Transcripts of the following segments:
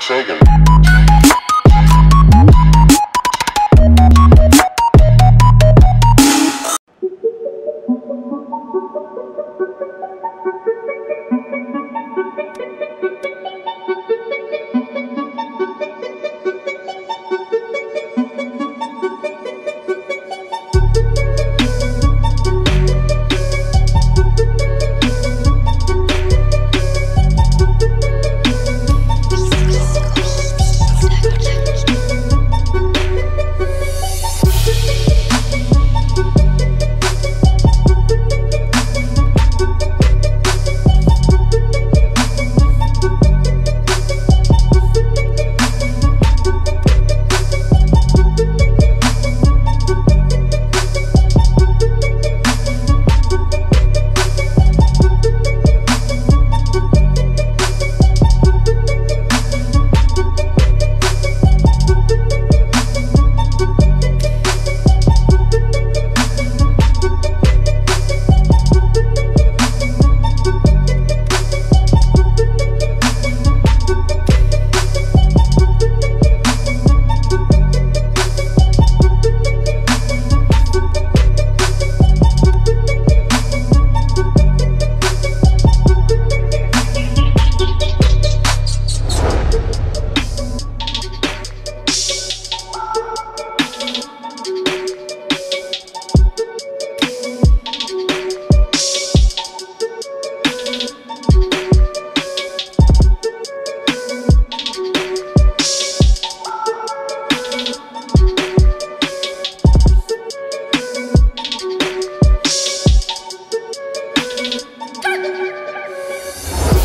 Shaken.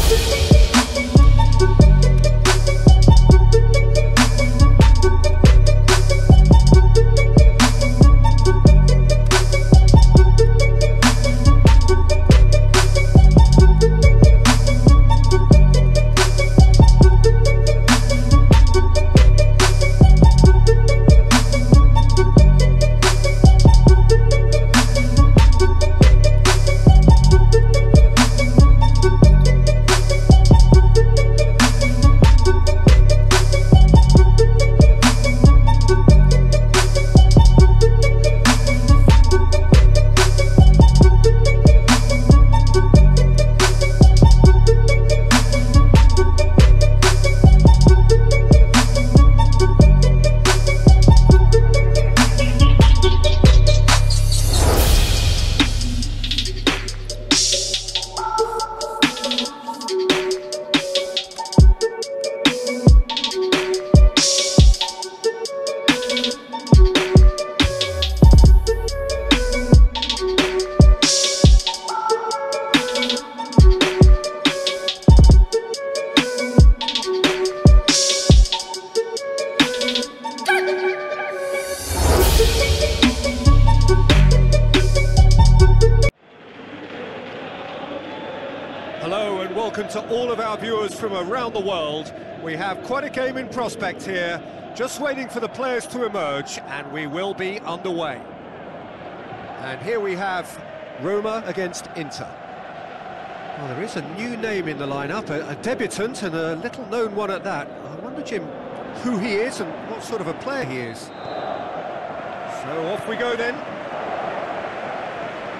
Hello from around the world. We have quite a game in prospect here, just waiting for the players to emerge, and we will be underway. And here we have Roma against Inter. Well, there is a new name in the lineup, a, a debutant and a little-known one at that. I wonder, Jim, who he is and what sort of a player he is. So off we go then.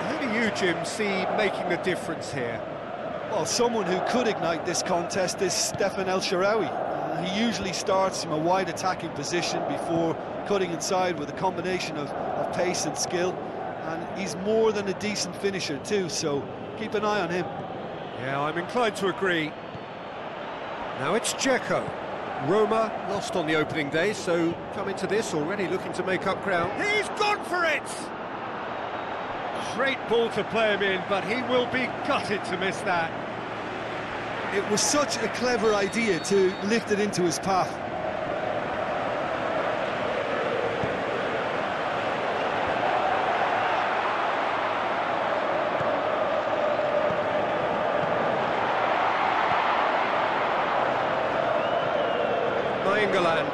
Who do you, Jim, see making the difference here? Well, someone who could ignite this contest is Stefan El Shaarawy. Uh, he usually starts from a wide attacking position before cutting inside with a combination of, of pace and skill. And he's more than a decent finisher too, so keep an eye on him. Yeah, I'm inclined to agree. Now it's Dzeko. Roma lost on the opening day, so come into this already looking to make up ground. He's gone for it! Great ball to play him in, but he will be gutted to miss that. It was such a clever idea to lift it into his path. Nainggolan.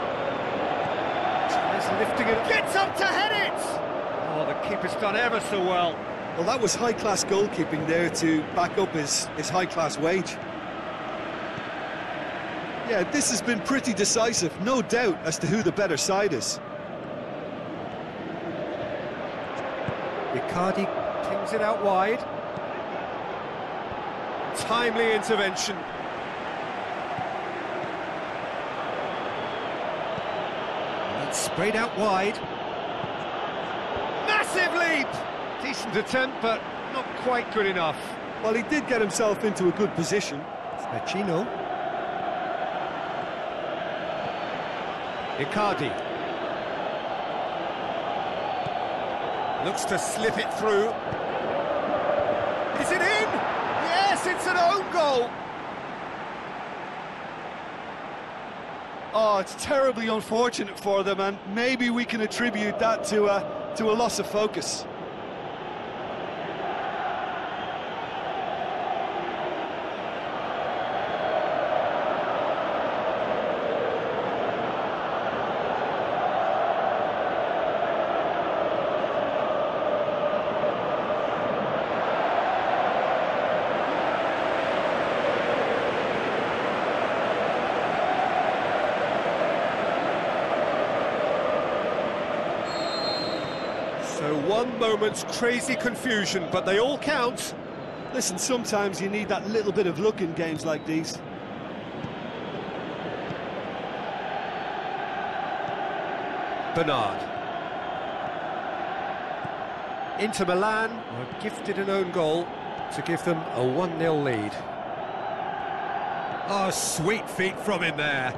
He's lifting it, gets up to head it! Oh, the keeper's done ever so well. Well, that was high-class goalkeeping there to back up his, his high-class wage. Yeah, this has been pretty decisive, no doubt as to who the better side is. Icardi pings it out wide. Timely intervention. And it's sprayed out wide. Massive leap! Decent attempt, but not quite good enough. Well, he did get himself into a good position. Vecino. Icardi. Looks to slip it through. Is it in? Yes, it's an own goal. Oh, it's terribly unfortunate for them, and maybe we can attribute that to a, to a loss of focus. So one moment's crazy confusion, but they all count. Listen, sometimes you need that little bit of luck in games like these. Bernard. Inter Milan are gifted an own goal to give them a 1-0 lead. Oh, sweet feet from him there.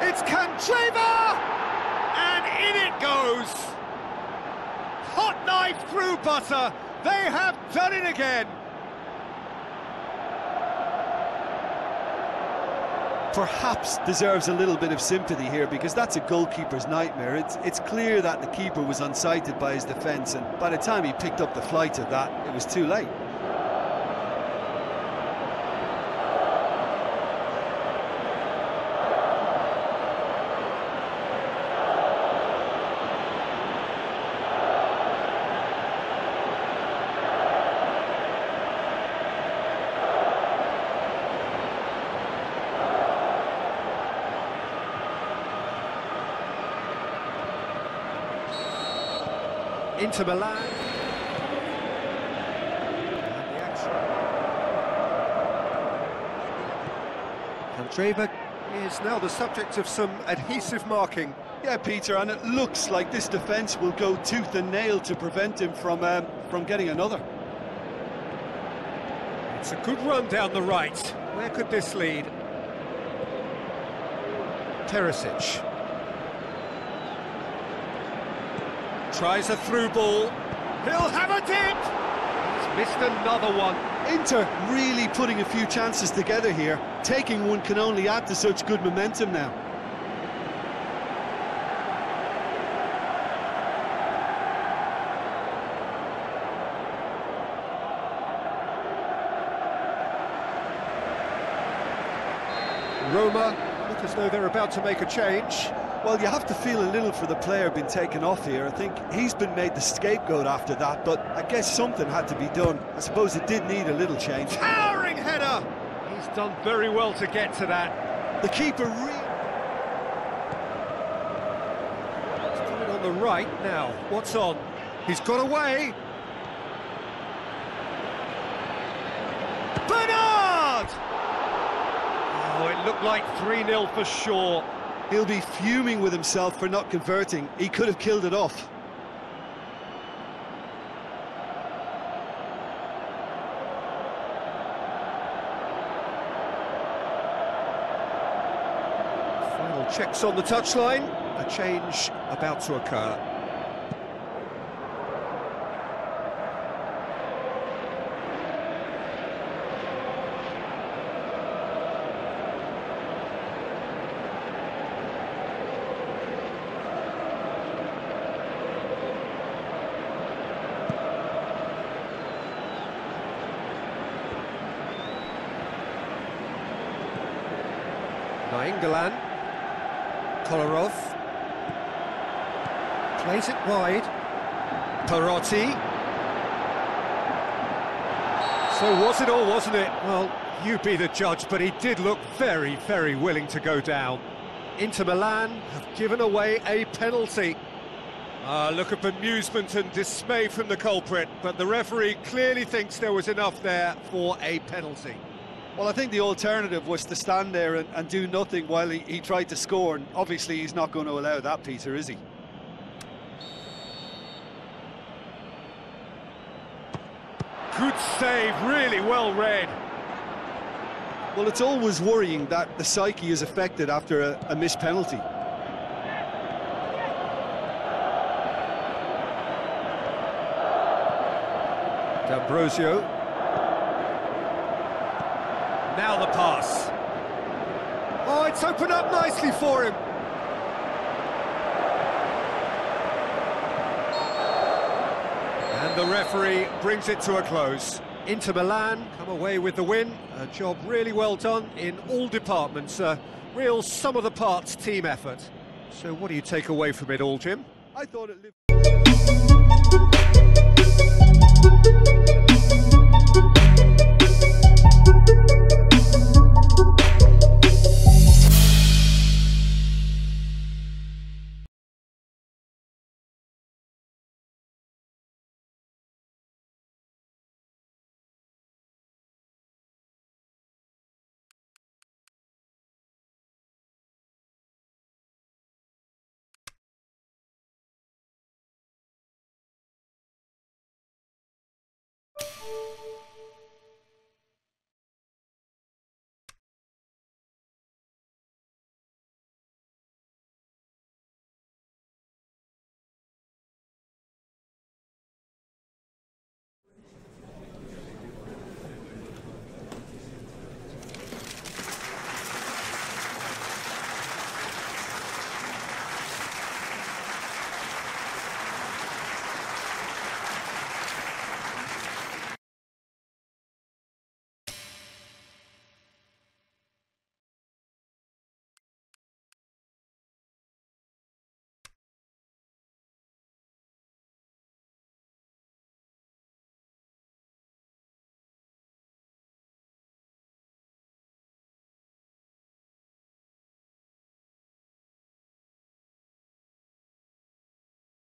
It's Candreva! In it goes! Hot knife through butter! They have done it again! perhaps deserves a little bit of sympathy here because that's a goalkeeper's nightmare. It's, it's clear that the keeper was unsighted by his defence and by the time he picked up the flight of that, it was too late. Inter Milan. And the action. Candreva is now the subject of some adhesive marking. Yeah, Peter, and it looks like this defence will go tooth and nail to prevent him from um, from getting another. It's a good run down the right. Where could this lead? Perisic. Tries a through ball. He'll have a dip! He's missed another one. Inter really putting a few chances together here. Taking one can only add to such good momentum now. Roma look as though they're about to make a change. Well, you have to feel a little for the player being taken off here. I think he's been made the scapegoat after that, but I guess something had to be done. I suppose it did need a little change. Towering header! He's done very well to get to that. The keeper really... He's it on the right now. What's on? He's got away. Bernard! Oh, it looked like 3-0 for sure. He'll be fuming with himself for not converting. He could have killed it off. Final checks on the touchline. A change about to occur. Nainggolan. Kolarov. Plays it wide. Perotti. So was it or wasn't it? Well, You be the judge, but he did look very, very willing to go down. Inter Milan have given away a penalty. Ah, look at bemusement and dismay from the culprit, but the referee clearly thinks there was enough there for a penalty. Well, I think the alternative was to stand there and, and do nothing while he, he tried to score, and obviously he's not going to allow that, Peter, is he? Good save, really well read. Well, it's always worrying that the psyche is affected after a, a missed penalty. D'Ambrosio. Now the pass. Oh, it's opened up nicely for him. And the referee brings it to a close. Inter Milan come away with the win. A job really well done in all departments. A real sum of the parts team effort. So what do you take away from it all, Jim? I thought it lived...